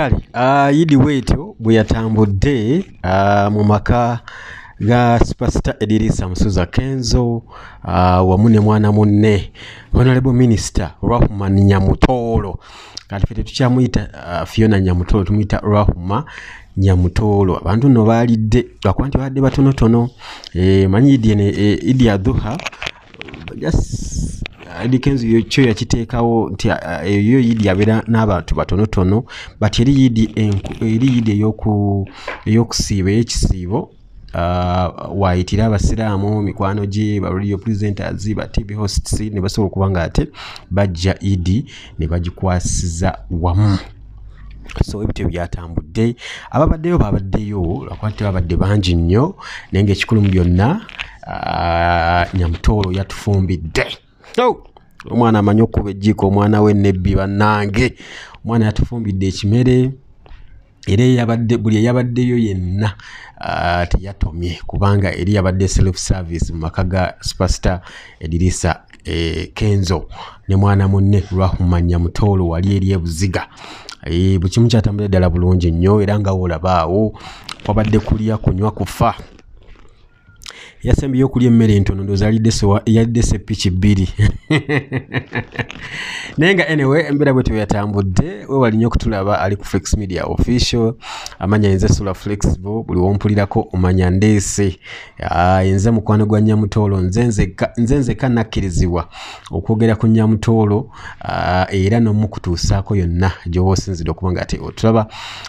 kale uh, yidi bwetyo bwe yatambudde uh, mu maka ga superstar edirisa musuza kenzo uh, wamu ne mwana munne honorable minister rahman nyamutolo kati fe tetukyamuyita uh, fiona nyamutolo tumuyita rahma nyamutolo abantu nno baalidde lwakuba nti baadde batonotono. E, manyi idi, e, idi adhuha just Eddie Kenzo kyo yakiteekawo nti eyo yidi abeera n'abantu batonotono but eri yidi eri yidi ey'okusiiba ey'ekisiibo uh, waayitira abasiraamu mikwano gye ba radio presenters ba tv hosts ne basobola okuba nga ate bajja idi ne bagikwasiza wamu so ebityo byatambudde ababaddeyo babaddeyo lwakuba nti babadde bangi nnyo naye ngaekikulu mu byonna uh, nyamutoolo yatufumbidde! Omwana amanyi okuba ejjiiko omwana we nebbi bannange. Omwana yatufumbidde ekimere era eyabadde buli eyabaddeyo yenna uh, teyatomye kubanga eri yabadde self service mu maka ga superstar edirisa e, kenzo ne mwana munne lwahumanya mutoolo wali eri ebuziga. E, bukimu kyatambula ddala bulungi nnyo era nga woolabaawo kwabadde kulya kunywa kufa yasembyeyo okulya emmere entono ndoozi yalidde sepiki bbiri. Naye nga anyway embeera bwe teyatambudde wewali nnyo okutulaba ali ku flex media official amanya yenze sula flexible buli wompulirako omanya ndeese. Yenze mukwano gwa nyamutoolo nze nzeka nakkirizibwa okwogera ku nyamutoolo era nomukutuusaako yonna gyoba osinzidde okuba nga ate otulaba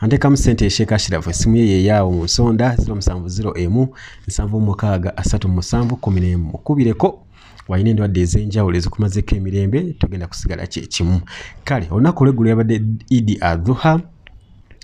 anteekamu sente esheeka shirafu esimu ye yeyaawo mu nsonda 070 emu 76 asatu musanvu kumi nemu mukubireko walina endwadde ez'enjawulo ezikumazeeko emirembe togenda kusigala kyekimu kale olunaku olweggulu yabadde idi adhuha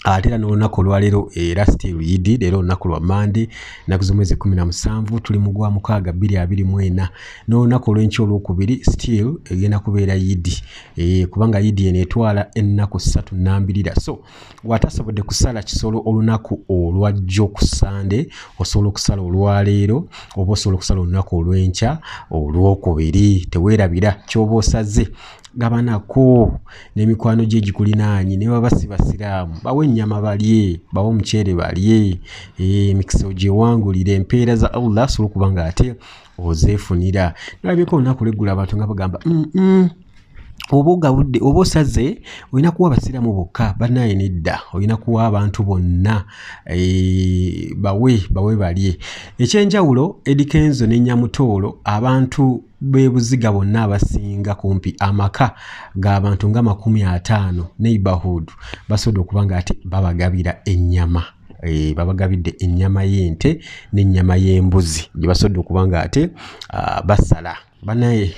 ate era n'olunaku olwaleero era still yidi leero olunaku lwa mande naku z'omwezi kumi na musanvu tuli mu gwa mukaaga bbiri abiri mu ena. N'olunaku olw'enkya olwokubiri still egenda kubeera yidi e, kubanga yidi eno etwala ennaku ssatu nambirira. So watasobodde kusala kisolo olunaku olwajjo ku sande osobola okusala olwaleero oba osobola okusala olunaku olw'enkya olwokubiri teweerabira kyoba osaze gabanako n'emikwano gye gikulinaanyi ne baba si basiraamu bawe ennyama balye bawe omuceere balye emikisa ogyewangulire empeera za allah asobola okuba nga ate ozeefunira nalabyeko olunaku lweggula abantu nga bagamba mm -mm. Oba ogabudde oba osaze olina kuwa abasiraamu bokka bannaye nedda olina kuwa abantu bonna e, bawe bawe balye. Ekyenjawulo edikenzo ne nyamutoolo abantu bebuziga bonna abasinga kumpi amaka g'abantu nga makumi ataano neighborhood basobodde okuba nga ati babagabira ennyama e, babagabidde ennyama y'ente n'ennyama y'embuzi gye basobodde okuba nga ate uh, basala banaye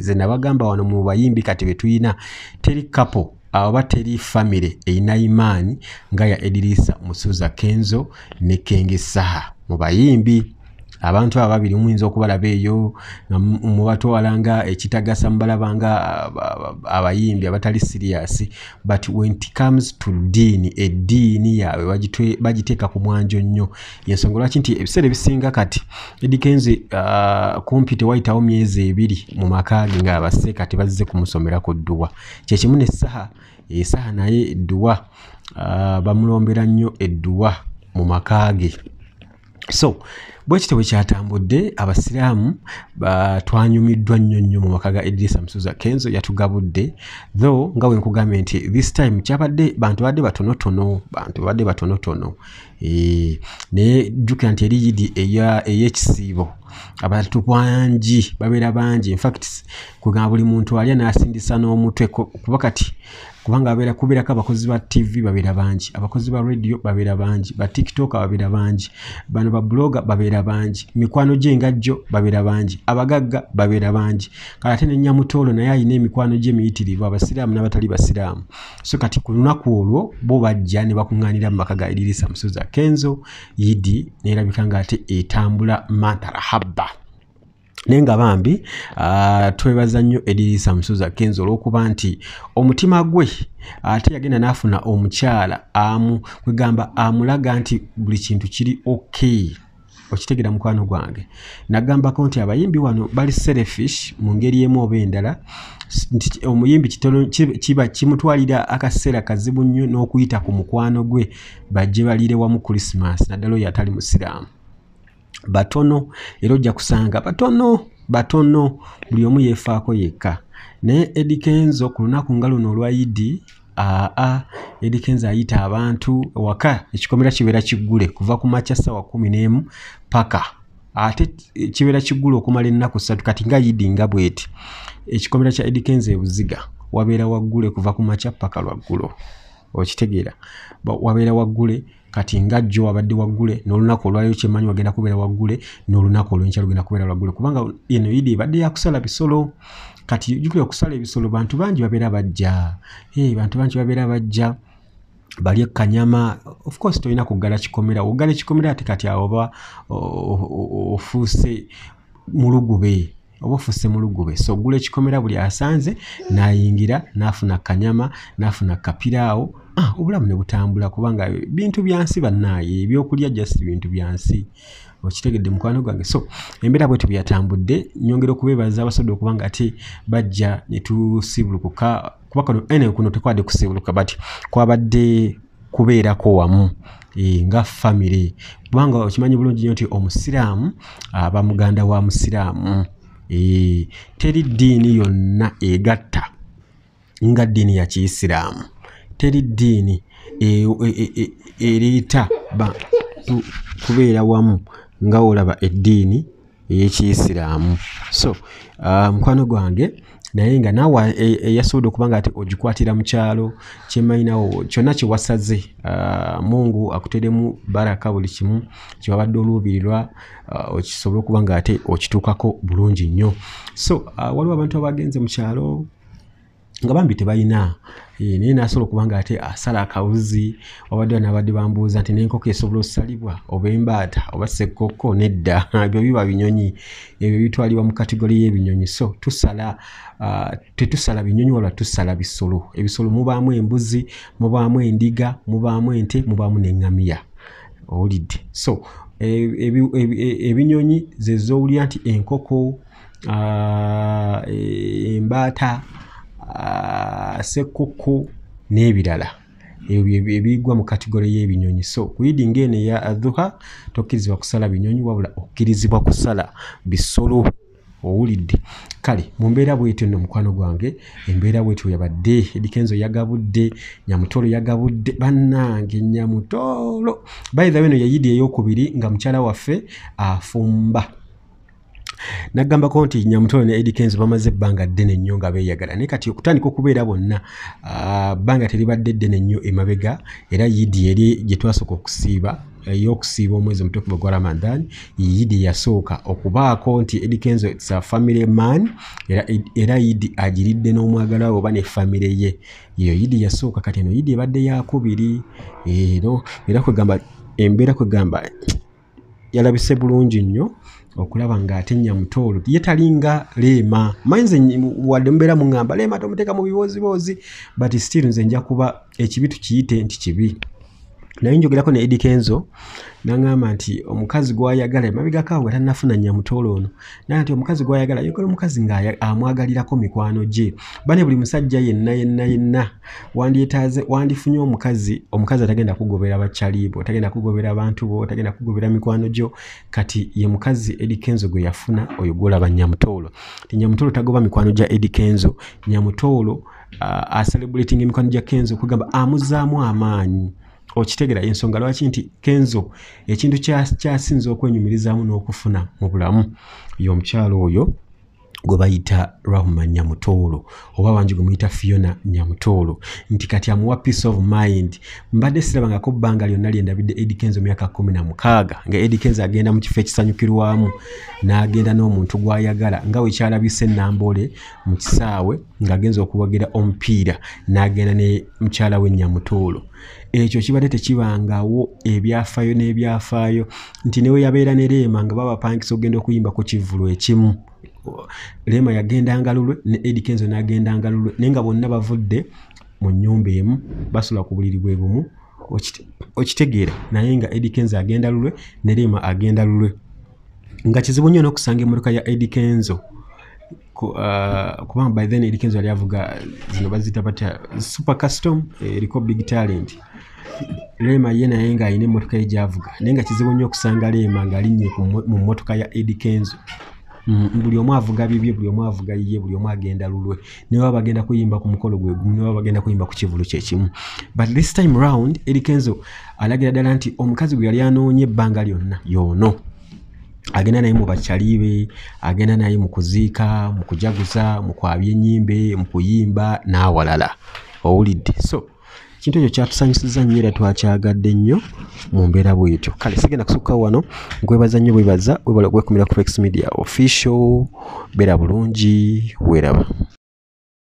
ze nabagamba wano mu bayimbi kati betuyina teri kapo oba teri famire eyina imaani nga ya edirisa musuza kenzo ne kengesaha mu bayimbi abantu abo babiri muyinza okubalaba eyo nga mubatwala nga ekitagasa mubalaba nga abayimbi abatali sirias but when it comes to diini eddiini yaabwe bagiteeka ku mwanjo nnyo. Yensonga lwaki nti ebiseera ebisinga kati edikenzi uh, kumpi tewayitawo myezi ebiri mu maka ge nga abaseeka tebazze kumusomera ku dduwa. Kyekimu nesaha esaha naye edduwa uh, bamulombera nnyo edduwa mu maka so bwekityo bwe kyatambudde abasiraamu twanyumiddwa nnyo nnyo mu maka ga edirisa musuza kenzo yatugabudde though nga wenkugambye nti this time kyabadde bantu badde batonotono bantu badde batonotono. Naye jjukira nti eri yidi ey'ekisiibo. Abantu bangi babeera bangi. Infact kugamba buli muntu alya n'asindisa n'omutwe kuba kati kubanga abeera kubeerako abakozi ba tv babeera bangi abakozi ba radio babeera bangi ba tiktok babeera bangi bano ba bloga babeera bangi mikwano gyengajjo babeera bangi abagagga babeera bangi. Kale ate nenyamutoolo naye alina emikwano gye miyitirivu abasiraamu n'abatali basiraamu. So kati ku lunaku olwo bo bajja ne bakuŋŋaanira mu maka ga idirisa musuza kenzo yidi neerabika nga ate etambula mantarahaba naye nga bambi twebaza nnyo edirisa musuza kenzo olw'okuba nti omutima gwe ate yagenda n'afuna omukyala amu kwegamba amulaga nti buli kintu kiri okay. Okitegera mukwano gwange. Nagambako nti abayimbi wano bali selfish mu ngeri emu oba endala nti omuyimbi kitono kiba kimutwalira akaseera kazibu nnyo n'okuyita ku mukwano gwe bajje balire wamu krisimas naddala oyo atali musiraamu batono era ojja kusanga batono batono buli omu yeefaako yekka. Naye edikenzo ku lunaku nga luno olwayidi aa edikenzo ayita abantu waka ekikomera kibeera kiggule kuva ku makya sawa kumi n'emu paka. Ate kibeera kiggule okumala ennaku ssatu kati nga yidi nga bweti. Ekikomera kya edikenzo ebuziga wabeera waggule kuva ku makya paka lwaggulo okitegeera. Wabeera waggule kati nga jjo wabadde waggule n'olunaku olwaliyo kyemanyi wagenda kubeera waggule n'olunaku olwenkya lugenda kubeera lwaggule kubanga eno yidi ebadde yakusala bisolo. Kati jukira okusala ebisolo bantu bangi babeera bajja. Hey, bantu bangi babeera bajja. Balye kanyama. Of course tolina kuggala kikomera oggala ekikomera ate kati awoba ofuuse mulugube oba ofuuse mulugube so oggula ekikomera buli asanze nayingira nafuna kanyama nafuna kapiraawo obulamu ne butambula kubanga bintu byansi bannaaye ebyokulya just bintu byansi. Okitegedde mukwano gwange. So embeera bwetu byatambudde nyongera okubeebaza abasodde okubanga ate bajja netusibulukuka kuba ene kuno tekwadde kusibuluka but kwabadde kubeerako wamu e, nga famire kubanga okimanyi bulungi nyo nti omusiraamu aba muganda wa musiraamu e, teri ddiini yonna egatta nga ddiini ya kiisiraamu teri ddiini ereeta bantu kubeera wamu nga olaba eddiini ey'ekiyisiraamu. So uh, mukwano gwange naye nga naawe eyasobodde okuba nga ati ogikwatira mu kyalo kyemanyinawo kyonna kyewasaze uh, mungu akuteremu baraka buli kimu kyewabadde oluubirirwa uh, okisobole okuba nga ate okituukako bulungi nnyo. So waliwo abantu abagenze mu kyalo nga bambi tebalina. Naye nasobola okubanga ate asala akawuzi wabadde nabadde bambuuza nti nenkoko esobola osalibwa oba embaata oba sekkoko nedda? Ebyo biba binyonyi ebyo bitwalibwa mu kategori y'ebinyonyi. So tusala uh, tetusala binyonyi wala tusala bisolo. Ebisolo mubaamu embuzi mubaamu endiga mubaamu ente mubaamu neŋŋamiya. Owulidde. So ebinyonyi zezowulira nti enkoko embaata sekkoko n'ebirala. Ebyo ebigwa mu kategore y'ebinyonyi. So kuyidi ngaeno eya adhuha tokkirizibwa kusala binyonyi wabula okkirizibwa kusala bisolo owulidde. Kale mu mbeera bwetyo nno mukwano gwange embeera bwetyo yabadde edikenzo yagabudde nyamutolo yagabudde bannange nyamutolo bayithawe eno yayidi eyokubiri nga mukyala waffe afumba nagambako nti nyamutolo ne edikenzo bamaze ebbanga ddene nnyo nga beeyagala. Naye kati okutandika okubeera bonna bbanga teribadde ddene nnyo emabega era yidi eri gye twasooka okusiiba ey'okusiiba omwezi omutukuvu gwa ramadan yidi yasooka okubaako nti edikenzo sa family man era, yidi agiridde n'omwagala we oba ne famire ye. Eyo yidi yasooka kati eno yidi ebadde yakubiri era kwegamba embeera kwegamba yalabise bulungi nnyo okulaba ng'ate nyamutoolo ye talinga leema mayinze wadde mubeera muŋŋamba leema tomuteeka mu bibooziboozi but still nze nja kuba ekibi tukiyite nti kibi naye njogerako ne edi kenzo naŋŋamba nti omukazi gwayagala emabegako awo nga tannafuna nyamutoolo ono naye nti omukazi gwayagala yogera omukazi ng'amwagalirako mikwano gye. Bane buli musajja yenna yenna yenna wandyetaaze wandifunye omukazi omukazi atagenda kugobera bakyalibo tagenda kugobera abantu bo tagenda kugobera mikwano gyo. Kati ye mukazi edi kenzo gwe yafuna oyo gwolaba nyamutoolo. Ti nyamutoolo tagoba mikwano gya edi kenzo. Nyamutoolo uh, acelebrating emikwano gya kenzo kugamba amuzaamu amaanyi okitegera ensonga lwaki nti kenzo ekintu kyasinza okwenyumirizaamu n'okufuna mu bulamu. Y'omukyalo oyo gwe bayita rahuma nyamutoolo oba wangi gwe muyita fiona nyamutoolo nti kati amuwa peace of mind. Mbadde sirabangako bbanga lyonna lyendabidde edikenzo myaka kumi na mukaaga nga edikenzo agenda mu kifo ekisanyukirwamu n'agenda n'omuntu gw'ayagala nga wekyalabise enamboole mu kisaawe ng'agenza okuwagira omupiira n'agenda ne mukyala we nyamutoolo ekyo kibadde tekibangawo ebyafaayo n'ebyafaayo nti newe yabeera ne leema nga babapangisa okugenda okuyimba ku kivulo ekimu leema yagendanga lulwe ne edikenzo n'agendanga lulwe naye nga bonna bavudde mu nnyumba emu basula ku buliri bwe bumu okitegeera. Naye nga edikenzo agenda lulwe ne rema agenda lulwe. Nga kizibu nnyo n'okusanga emmotoka ya edikenzo uh, kubanga by then edikenzo yali avuga zino bazita batya super custom eriko big talent. Rema ye naye ng'alina emmotoka ye gyavuga. Naye nga kizibu nnyo okusanga rema ng'alinnye mu mmotoka ya edikenzo Mm, buli omu avuga bibye buli omu avuga ye buli omu agenda lulwe. Niba bagenda kuyimba ku mukolo gwe gumu niba bagenda kuyimba ku kivulu kyekimu but this time round erikenzo alagira ddala nti omukazi gwe yali anoonye ebbanga lyonna yoono agenda naye mu bakyali be agenda naye mu kuziika mu kujaguza mu kwabya ennyimbe mu kuyimba n'awalala. Owulidde. So kintu ekyo kyatusanyusiza nnyo era twakyagadde nnyo mu mbeera bwetyo. Kale sigenda kusukka wano nkwebaza nnyo bwebaza webala okwekumira ku fex media official beera bulungi weeraba